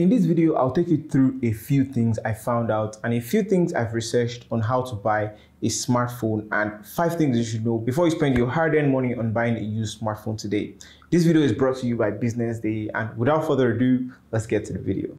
In this video, I'll take you through a few things I found out and a few things I've researched on how to buy a smartphone and five things you should know before you spend your hard-earned money on buying a used smartphone today. This video is brought to you by Business Day and without further ado, let's get to the video.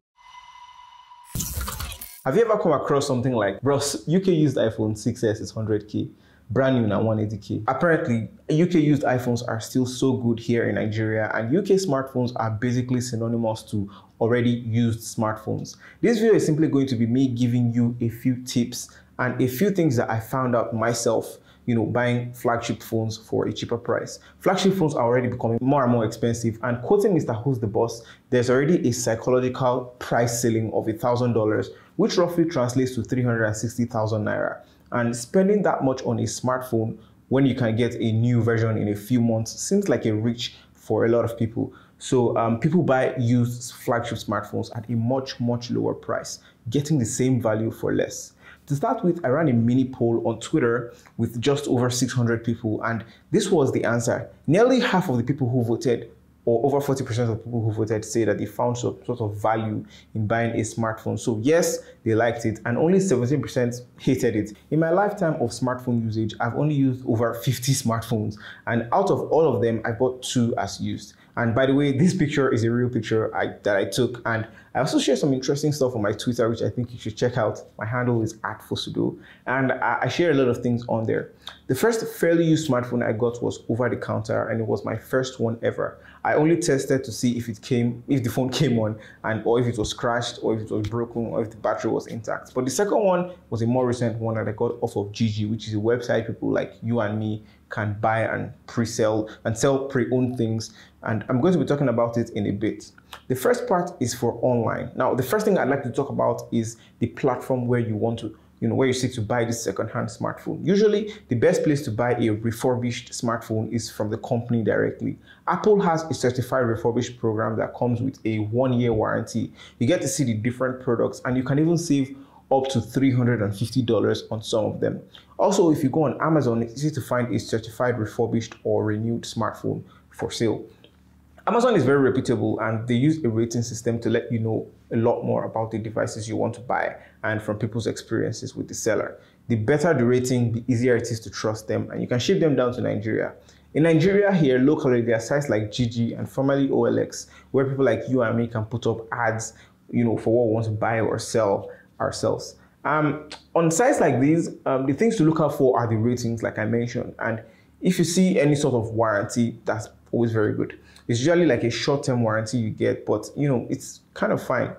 Have you ever come across something like, bro, UK used iPhone 6s is 100k, brand new now 180k. Apparently, UK used iPhones are still so good here in Nigeria and UK smartphones are basically synonymous to already used smartphones. This video is simply going to be me giving you a few tips and a few things that I found out myself you know, buying flagship phones for a cheaper price. Flagship phones are already becoming more and more expensive. And quoting Mrwhosetheboss, there's already a psychological price ceiling of $1,000, which roughly translates to 360,000 naira. And spending that much on a smartphone when you can get a new version in a few months seems like a reach for a lot of people. So um, people buy used flagship smartphones at a much, much lower price, getting the same value for less. To start with, I ran a mini poll on Twitter with just over 600 people, and this was the answer. Nearly half of the people who voted or over 40% of people who voted say that they found some sort of value in buying a smartphone. So yes, they liked it and only 17% hated it. In my lifetime of smartphone usage, I've only used over 50 smartphones and out of all of them, I bought two as used. And by the way, this picture is a real picture I, that I took. And I also share some interesting stuff on my Twitter, which I think you should check out. My handle is at Fosudo. And I, I share a lot of things on there. The first fairly used smartphone I got was over the counter, and it was my first one ever. I only tested to see if it came, if the phone came on, and or if it was crashed, or if it was broken, or if the battery was intact. But the second one was a more recent one that I got off of Jiji, which is a website people like you and me can buy and pre-sell and sell pre-owned things. And I'm going to be talking about it in a bit. The first part is for online. Now, the first thing I'd like to talk about is the platform where you want to you know, where you seek to buy this second-hand smartphone. Usually, the best place to buy a refurbished smartphone is from the company directly. Apple has a certified refurbished program that comes with a one-year warranty. You get to see the different products and you can even save up to $350 on some of them. Also, if you go on Amazon, it's easy to find a certified refurbished or renewed smartphone for sale. Amazon is very reputable and they use a rating system to let you know a lot more about the devices you want to buy and from people's experiences with the seller. The better the rating, the easier it is to trust them and you can ship them down to Nigeria. In Nigeria here, locally, there are sites like Jiji and formerly OLX where people like you and me can put up ads you know, for what we want to buy or sell ourselves. Um, on sites like these, um, the things to look out for are the ratings, like I mentioned. And if you see any sort of warranty, that's always very good. It's usually like a short-term warranty you get, but you know, it's kind of fine.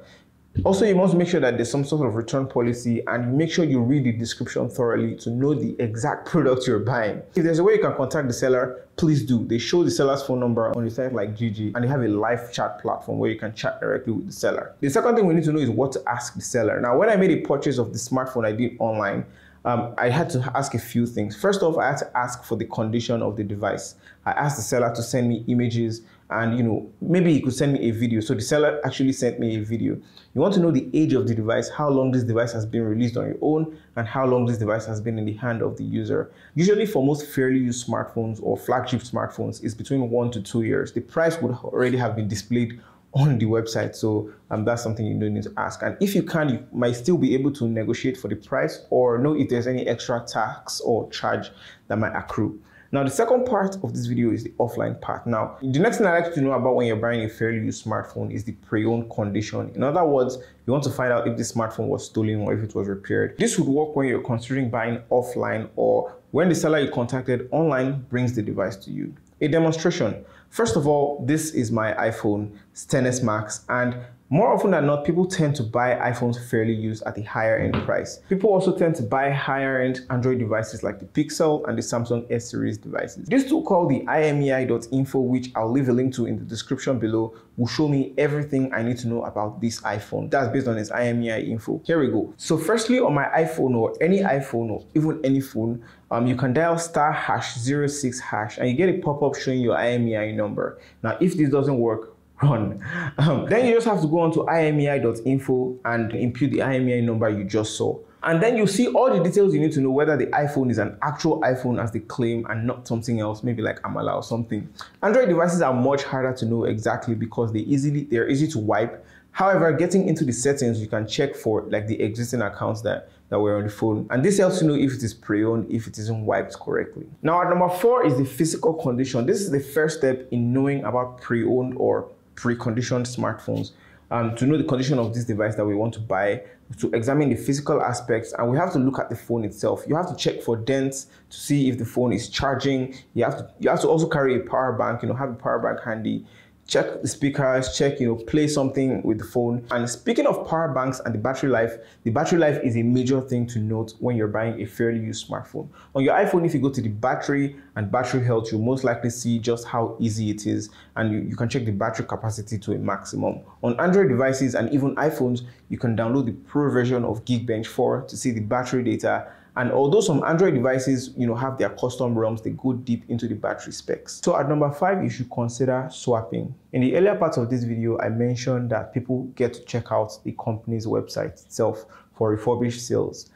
Also, you must make sure that there's some sort of return policy and make sure you read the description thoroughly to know the exact product you're buying. If there's a way you can contact the seller, please do. They show the seller's phone number on the site like Jiji and they have a live chat platform where you can chat directly with the seller. The second thing we need to know is what to ask the seller. Now, when I made a purchase of the smartphone I did online, um, I had to ask a few things. First off, I had to ask for the condition of the device. I asked the seller to send me images and you know maybe he could send me a video. So the seller actually sent me a video. You want to know the age of the device how long this device has been released on your own and how long this device has been in the hand of the user. Usually for most fairly used smartphones or flagship smartphones is between one to two years. The price would already have been displayed on the website. So um, that's something you don't need to ask. And if you can you might still be able to negotiate for the price or know if there's any extra tax or charge that might accrue now, the second part of this video is the offline part. Now, the next thing I'd like to know about when you're buying a fairly used smartphone is the pre-owned condition. In other words, you want to find out if the smartphone was stolen or if it was repaired. This would work when you're considering buying offline or when the seller you contacted online brings the device to you. A demonstration. First of all, this is my iPhone XS Max and more often than not, people tend to buy iPhones fairly used at a higher end price. People also tend to buy higher end Android devices like the Pixel and the Samsung S series devices. This tool called the imei.info, which I'll leave a link to in the description below, will show me everything I need to know about this iPhone. That's based on its IMEI info. Here we go. So firstly, on my iPhone or any iPhone or even any phone, um, you can dial star hash 06 hash and you get a pop-up showing your IMEI number. Now, if this doesn't work, run. Um, then you just have to go on to imei.info and input the IMEI number you just saw. And then you see all the details you need to know whether the iPhone is an actual iPhone as they claim and not something else, maybe like Amala or something. Android devices are much harder to know exactly because they easily they're easy to wipe However, getting into the settings, you can check for like the existing accounts that, that were on the phone. And this helps you know if it is pre-owned, if it isn't wiped correctly. Now at number four is the physical condition. This is the first step in knowing about pre-owned or pre-conditioned smartphones. Um, to know the condition of this device that we want to buy, to examine the physical aspects, and we have to look at the phone itself. You have to check for dents to see if the phone is charging. You have to you have to also carry a power bank, you know, have a power bank handy check the speakers, check, you know, play something with the phone. And speaking of power banks and the battery life, the battery life is a major thing to note when you're buying a fairly used smartphone. On your iPhone, if you go to the battery and battery health, you'll most likely see just how easy it is. And you, you can check the battery capacity to a maximum. On Android devices and even iPhones, you can download the pro version of Geekbench 4 to see the battery data and although some Android devices, you know, have their custom ROMs, they go deep into the battery specs. So at number five, you should consider swapping. In the earlier part of this video, I mentioned that people get to check out the company's website itself for refurbished sales.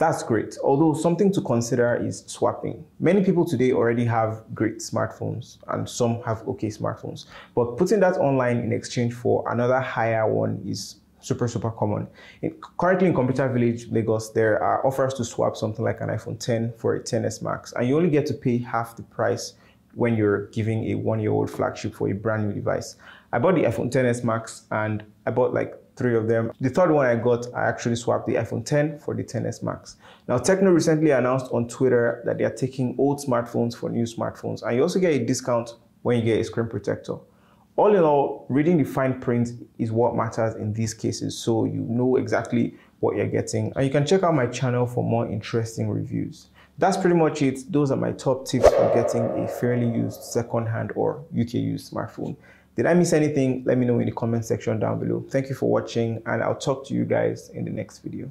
That's great. Although something to consider is swapping. Many people today already have great smartphones and some have okay smartphones. But putting that online in exchange for another higher one is super super common. In, currently in Computer Village Lagos, there are offers to swap something like an iPhone 10 for a 10s Max, and you only get to pay half the price when you're giving a one-year-old flagship for a brand new device. I bought the iPhone 10s Max and I bought like three of them. The third one I got, I actually swapped the iPhone 10 for the 10s Max. Now, Tecno recently announced on Twitter that they are taking old smartphones for new smartphones, and you also get a discount when you get a screen protector. All in all, reading the fine print is what matters in these cases, so you know exactly what you're getting. And you can check out my channel for more interesting reviews. That's pretty much it. Those are my top tips for getting a fairly used second-hand or UK used smartphone. Did I miss anything? Let me know in the comment section down below. Thank you for watching and I'll talk to you guys in the next video.